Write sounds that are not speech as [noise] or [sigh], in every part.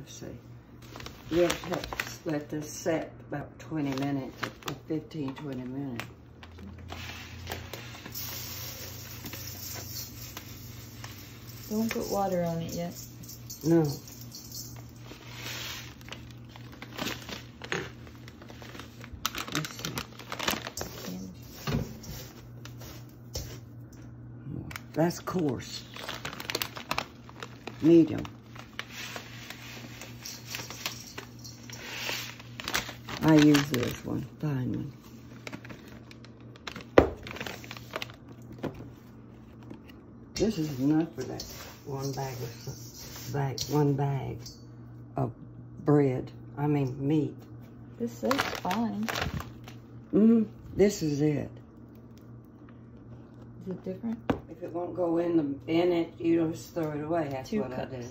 Let's see. You have to let this set about 20 minutes, or 15, 20 minutes. Don't put water on it yet. No. Let's see. That's coarse. Medium. I use this one, fine one. This is enough for that one bag of bag, one bag of bread. I mean meat. This is fine. Mm, this is it. Is it different? If it won't go in the in it, you just throw it away. That's Two what cups. I do.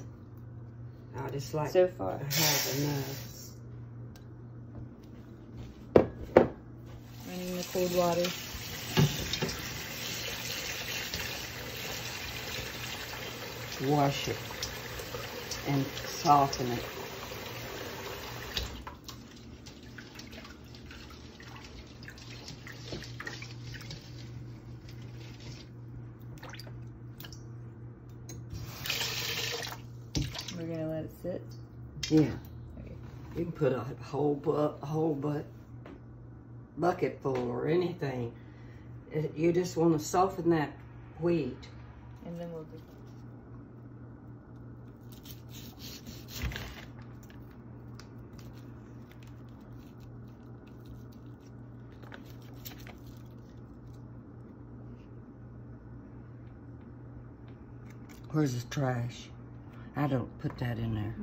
I just like So far. have enough. Running the cold water. Wash it and soften it. We're gonna let it sit. Yeah. Okay. You can put a whole bu a whole but bucket full or anything. It- You just want to soften that wheat. And then we'll do Where's the trash? I don't put that in there.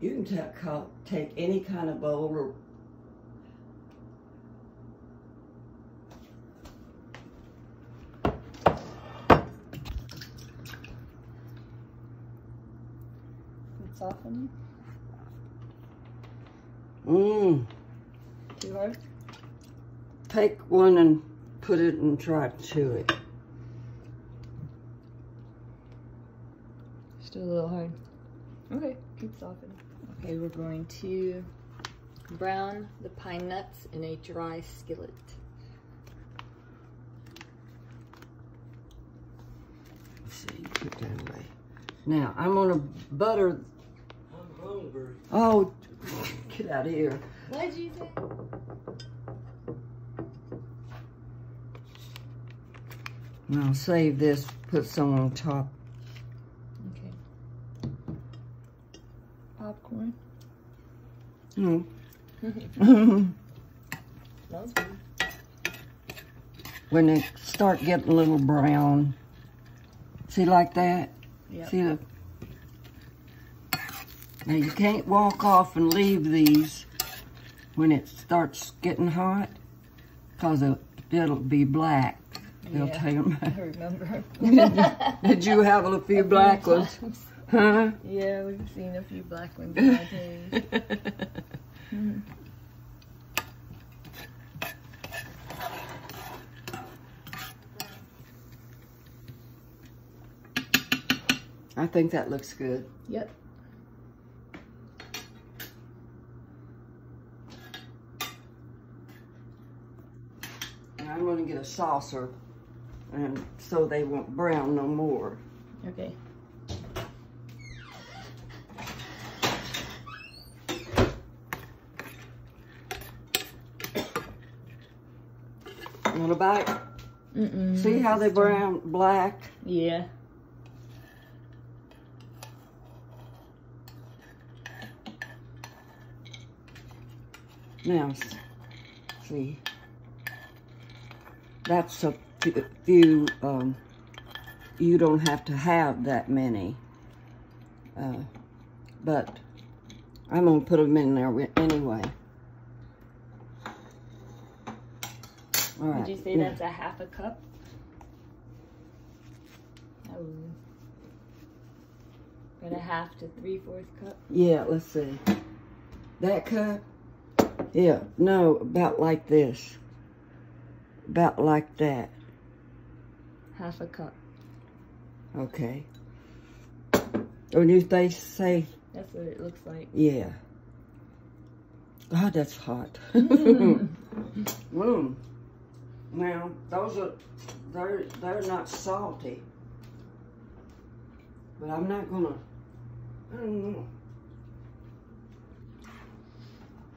You can ta- call, take any kind of bowl or. Soften Mmm. Too hard? Take one and put it and try to chew it. Still a little hard. Okay, keep softening. Okay, we're going to brown the pine nuts in a dry skillet. Let's see, put that away. Now, I'm gonna butter. I'm hungry. Oh, get out of here. What did you say? And I'll save this, put some on top. Okay. Popcorn. Mm. [laughs] When they start getting a little brown, see like that? Yep. See the. Now you can't walk off and leave these when it starts getting hot, cause it, it'll be black. They'll Yeah. take 'em- [laughs] I remember. [laughs] Did you have a few black ones? Huh? Yeah, we've seen a few black ones [laughs] in our days. I think that looks good. Yep. And I'm gonna get a saucer, and so they won't brown no more. Okay. Want a bite? Mm-mm. See how they brown black? Yeah. Now, see, that's a few, um, you don't have to have that many. Uh, but I'm going to put them in there anyway. All right. Did you say that's a half a cup? Oh. Got a half to three-fourths cup? Yeah, let's see. That cup? Yeah, no, about like this. About like that. Half a cup. Okay. Or do they say? That's what it looks like. Yeah. God, that's hot. [laughs] [laughs] Mmm. Now, those are, they're, they're not salty. But I'm not gonna, I don't know.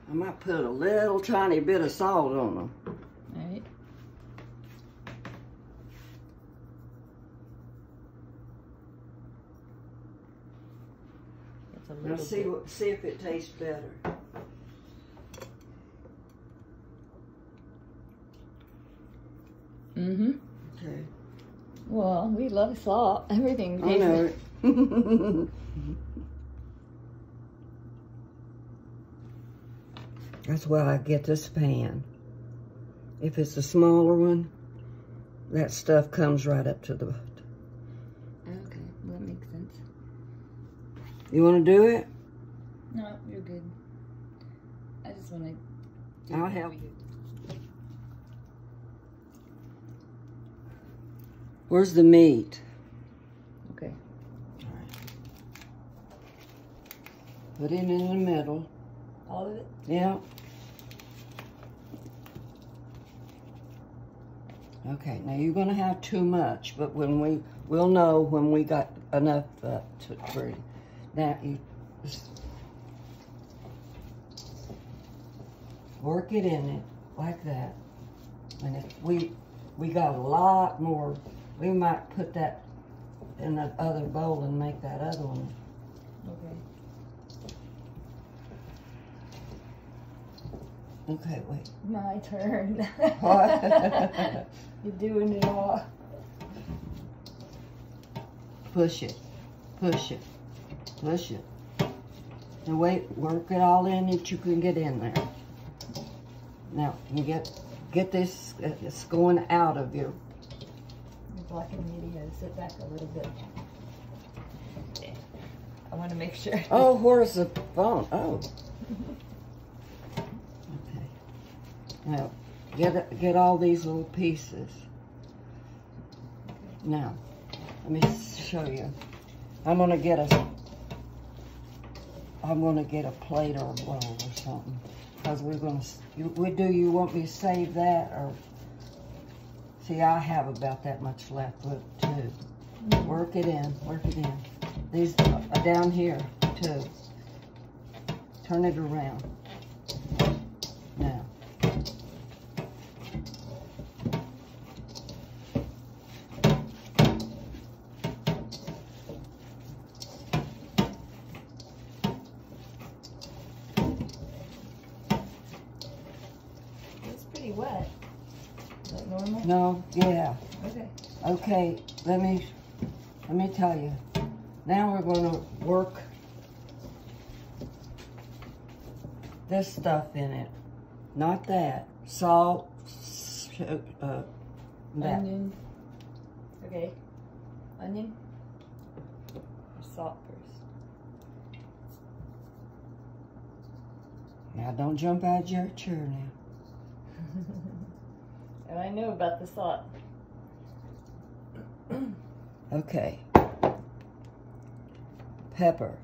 I might put a little tiny bit of salt on them. All right. Now see what, see if it tastes better. Mm-hmm. Okay. Well, we love salt. [laughs] Everything. I know. [laughs] That's why I get this pan. If it's a smaller one, that stuff comes right up to the... Okay, well, that makes sense. You want to do it? No, you're good. I just want to... I'll help you. Where's the meat? Okay. All right. Put it in the middle. All of it? Yeah. Okay, now you're gonna have too much, but when we, we'll know when we got enough uh, to, for Now you just work it in it like that. And if we, we got a lot more we might put that in that other bowl and make that other one. Okay. Okay, wait. My turn. What? [laughs] You're doing it all. Push it. Push it. Push it. And wait, work it all in that you can get in there. Now, you get get this, uh, it's going out of your blocking the video. Sit back a little bit. I want to make sure. [laughs] Oh, where's the phone? Oh. okay. Now, get get all these little pieces. Now, let me show you. I'm gonna get a. I'm gonna get a plate or a bowl or something, cause we're gonna. We do. You want me to save that or? See, I have about that much left too. Work it in, work it in. These are down here too. Turn it around. Now. It's pretty wet normal? No, yeah. Okay. Okay, let me, let me tell you. Now we're going to work this stuff in it. Not that. Salt, uh, that. Onion. Okay. Onion. Salt first. Now don't jump out of your chair now. And [laughs] I know about the salt. [clears throat] okay. Pepper.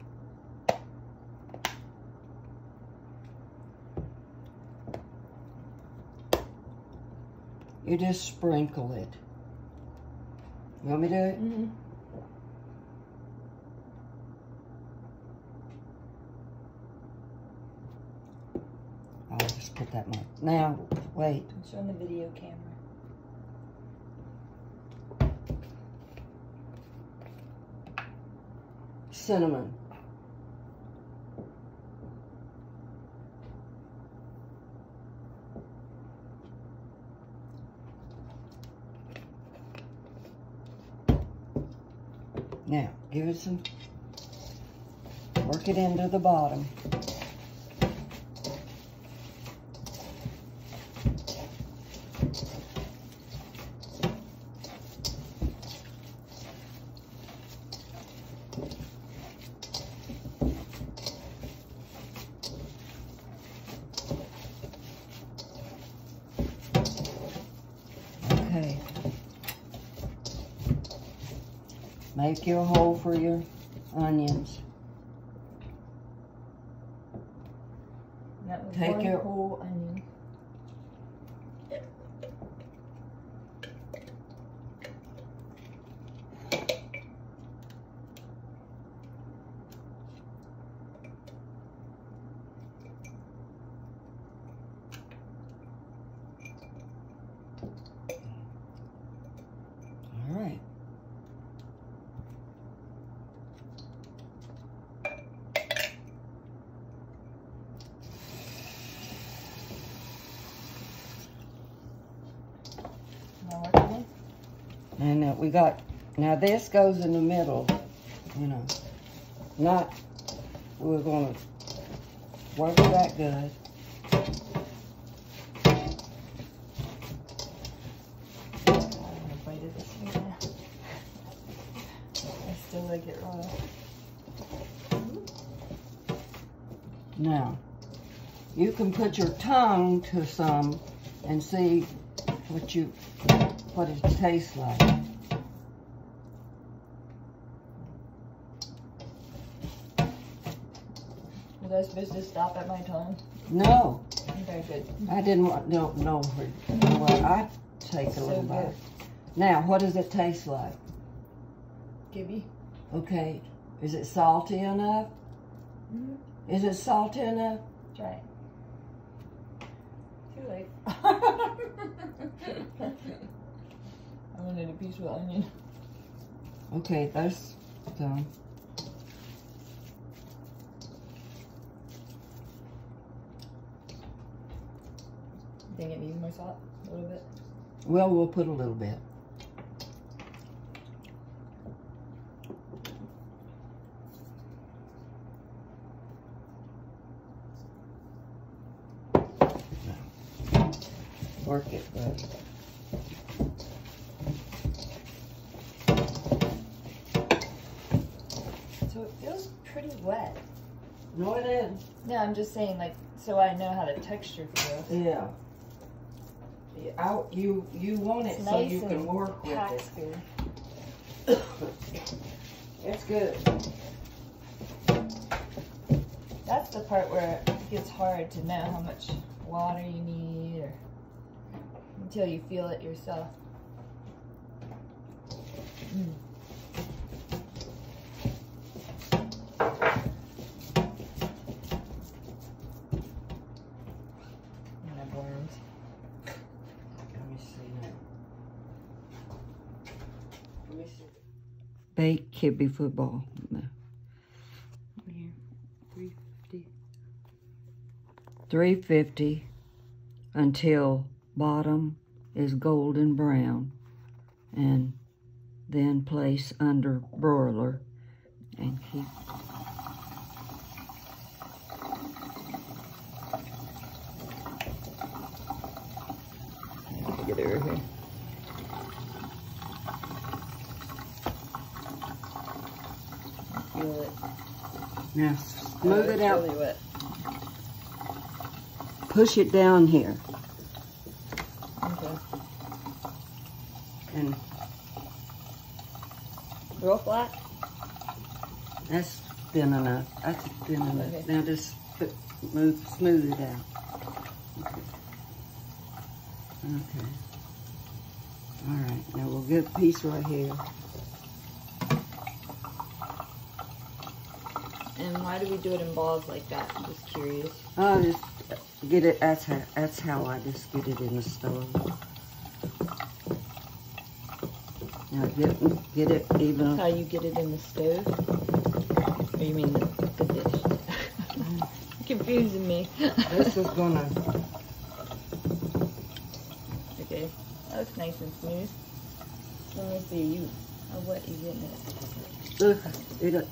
You just sprinkle it. You want me to do it? Mm -hmm. I'll just put that much. Now, wait. I'm showing the video camera. cinnamon. Now, give it some, work it into the bottom. Your onions. Take your- whole onion. All right. Now working it. We got, now this goes in the middle, you know. Not, we're gonna work that good. I'm gonna bite it this way now. I still like it raw. Now, you can put your tongue to some and see what you, what it tastes like. Was I supposed to stop at my tongue? No, Very good. I didn't want, don't know, her- well, I take a little good. bite. Now, what does it taste like? Kibi. Okay, is it salty enough? Mhm. Is it salty enough? Try it. Too late. [laughs] [laughs] I wanted a piece of onion. Okay, that's done. Think it needs more salt? A little bit? Well, we'll put a little bit. Work it, buddy. So it feels pretty wet. No, it is. No, I'm just saying, like, so I know how the texture feels. Yeah. Out, you you want it It's so nice you can work with it. It's good. That's the part where it gets hard to know how much water you need or until you feel it yourself. Mm. And that burns. Let me see now. Let me see. Baked kibi football. Here, 350. 350 until bottom is golden brown and then place under broiler and keep Get here. Feel it. Now smooth Oh, it it's out Really wet. push it down here Okay. and Real flat. that's thin enough that's thin enough Okay. now just put, move smooth it out okay. okay all right now we'll get a piece right here And why do we do it in balls like that? I'm just curious. I'll just get it, that's how, that's how I just get it in the stove. Now get, get it even, That's How you get it in the stove? Or you mean the, the dish? [laughs] Confusing me. this is gonna, [laughs] okay. That looks nice and smooth. Let me see you. How wet you getting it? Look, it,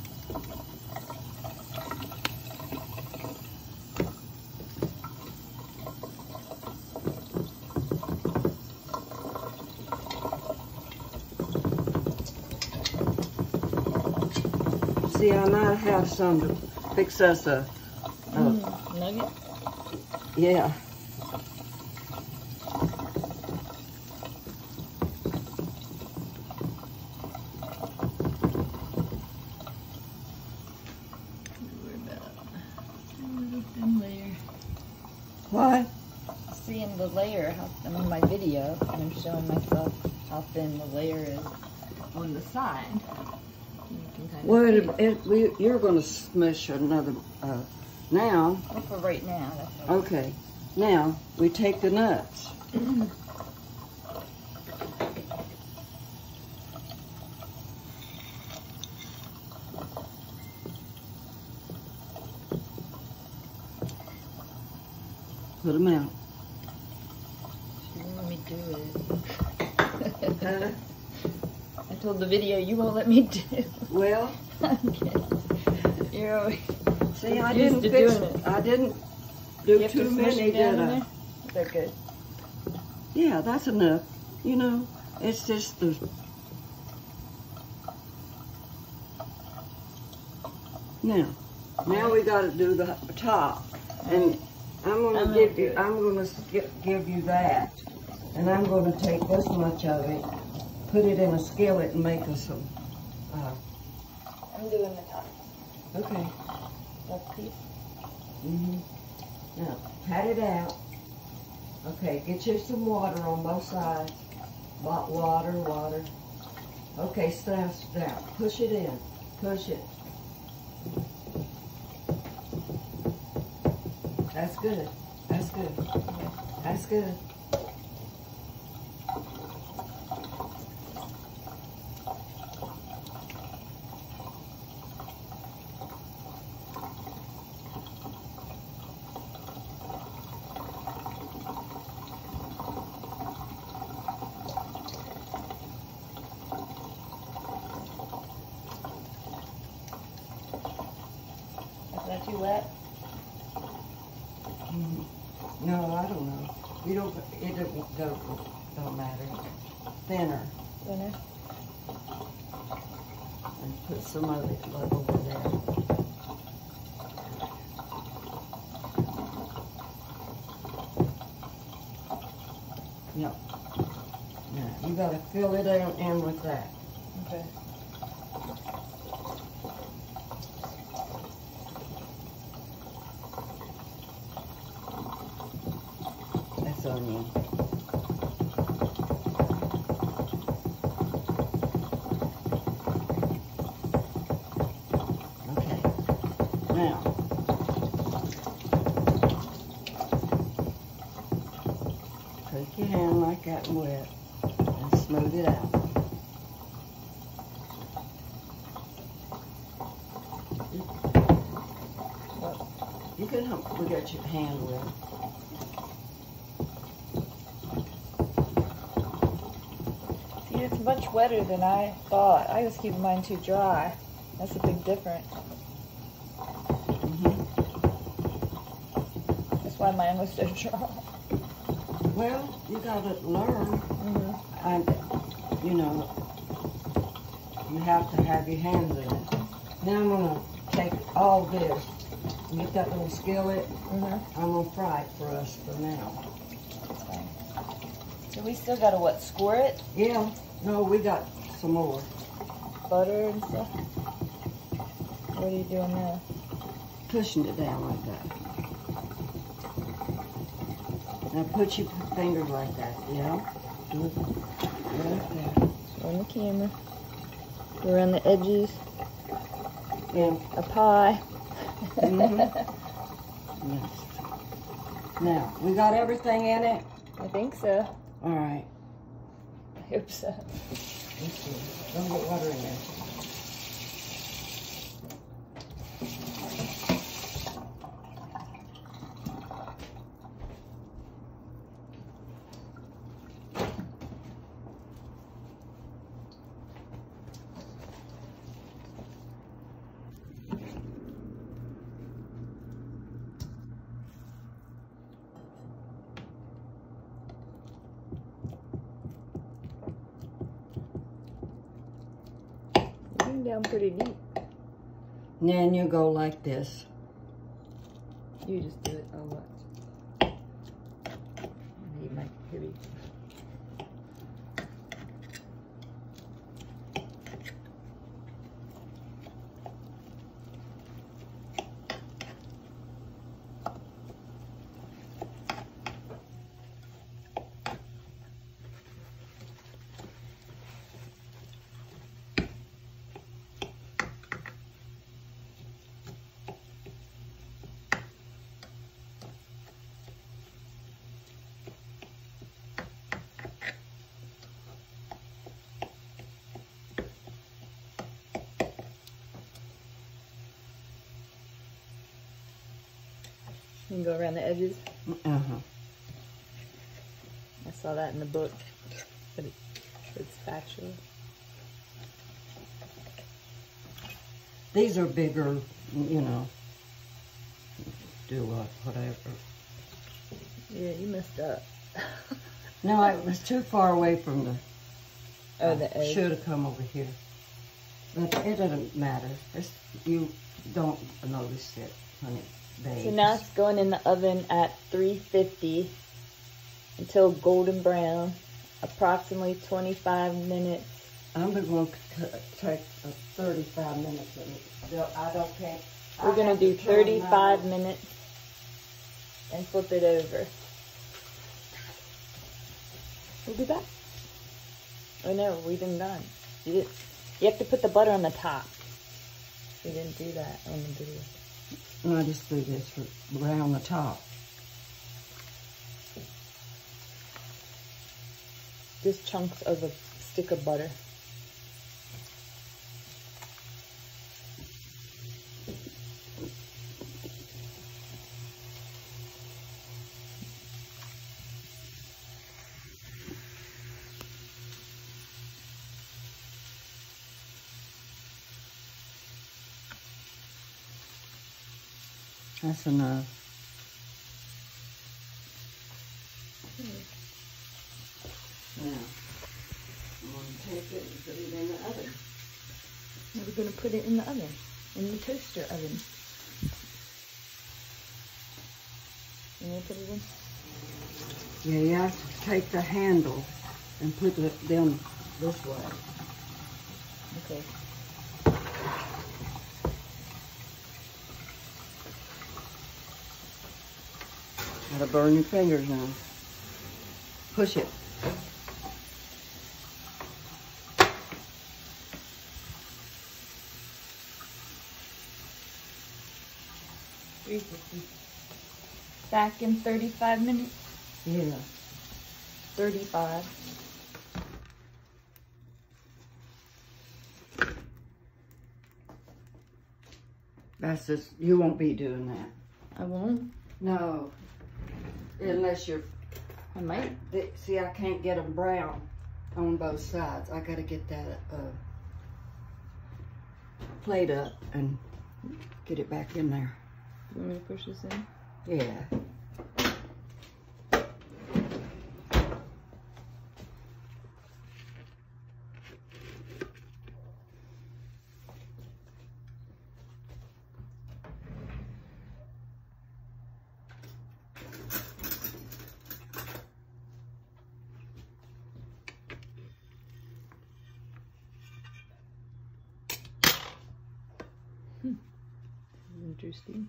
See, I might have some to fix us a, a Mm, nugget? yeah. We're about a layer. What? Seeing the layer, how, I'm in my video, and I'm showing myself how thin the layer is on the side. You can kind of Well, it, it, we, you're going to smush another. Uh, now, for right now, okay. Now we take the nuts. Put them out. You won't let me do it. Huh? [laughs] I told the video you won't let me do. Well. [laughs] You're see, I didn't fix. it. I didn't do have too to many, did I? They're good. Yeah, that's enough. You know, it's just the. Now, now we got to do the top, and I'm gonna I'm give you. I'm gonna give you that, and I'm gonna take this much of it, put it in a skillet, and make us some. Uh, I'm doing the top. okay. Left piece. hmm Now, pat it out. Okay, get you some water on both sides. Wa- Water, water. Okay, stand down. Push it in. Push it. That's good. That's good. That's good. Is that too wet? Mhm. No, I don't know. You don't. It don't. Don't, don't matter. Thinner. Thinner? And put some of it over there. No. No, you gotta fill it in, in with that. Okay. That's onion. Hand wet. See, it's much wetter than I thought. I was keeping mine too dry. That's a big difference. Mhm. That's why mine was so [laughs] dry. Well, you gotta learn, hmm and you know, you have to have your hands in it. Now I'm gonna take all this, get that little skillet. hmm I'm gonna fry it for us for now. Fine. So we still gotta what? Score it? Yeah, no, we got some more. Butter and stuff. What are you doing now? Pushing it down like that. Now put your fingers like that, yeah? Do it like that. On the camera. Around the edges. Yeah. A pie. Mhm. Yes. Now, we got everything in it? I think so. All right. I hope so. Let's see. Don't get water in there. down pretty deep. You go like this. You just do it. I'll watch. You might here we You can go around the edges. Uh-huh. I saw that in the book, but it, it's spatula. These are bigger, you know. Do what, whatever. Yeah, you messed up. [laughs] No, I was too far away from the. oh, the edge. Should have come over here. But it doesn't matter. It's, you don't notice it when So now it's going in the oven at 350 until golden brown, approximately 25 minutes. I'm going to take uh, 35 minutes. I don't care. We're gonna do 35 minutes and flip it over. We'll be back. Oh no, we didn't done. You, you have to put the butter on the top. We didn't do that on the video. And I just do this around the top. Just chunks of a stick of butter. That's enough. Now, I'm going to take it and put it in the oven. Now we're gonna put it in the oven, in the toaster oven. You want to put it in? Yeah, you have to take the handle and put it them this way. Okay. Gotta burn your fingers now. Push it. Back in thirty-five minutes. Yeah. Thirty-five. That's just, you won't be doing that. I won't. No. Unless you're, I might. see, I can't get them brown on both sides. I gotta get that, uh, plate up and get it back in there. You want me to push this in? Yeah. Interesting.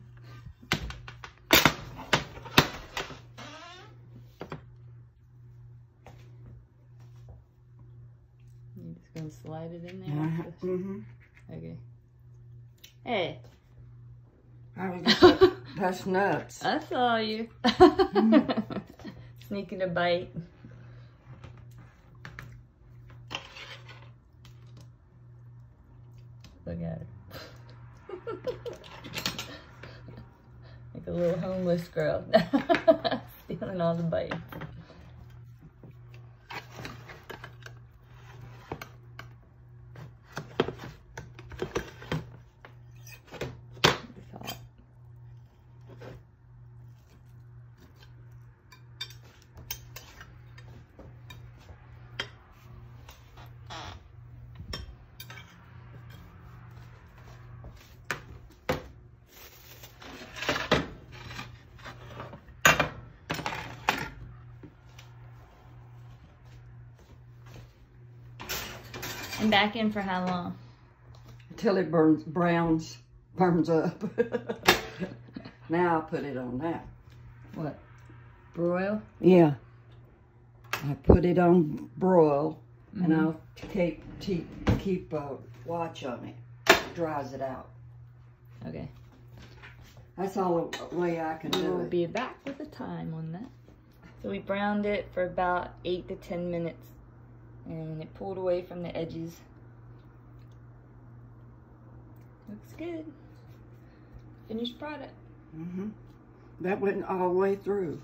You just gonna slide it in there? Uh-huh. Mm-hmm. Okay. Hey, I was [laughs] just that's nuts. I saw you. [laughs] Sneaking a bite. Look at her. [laughs] like a little homeless girl. Stealing all the bites. And back in for how long? Until it burns, browns, burns up. [laughs] now I'll put it on that. What? Broil? Yeah. I put it on broil and Mhm. I'll keep, keep, keep a watch on it. Dries it out. Okay. That's all the way I can do. it. We'll be back with a time on that. So we browned it for about eight to ten minutes, and it pulled away from the edges. Looks good. Finished product. Mm-hmm. That went all the way through.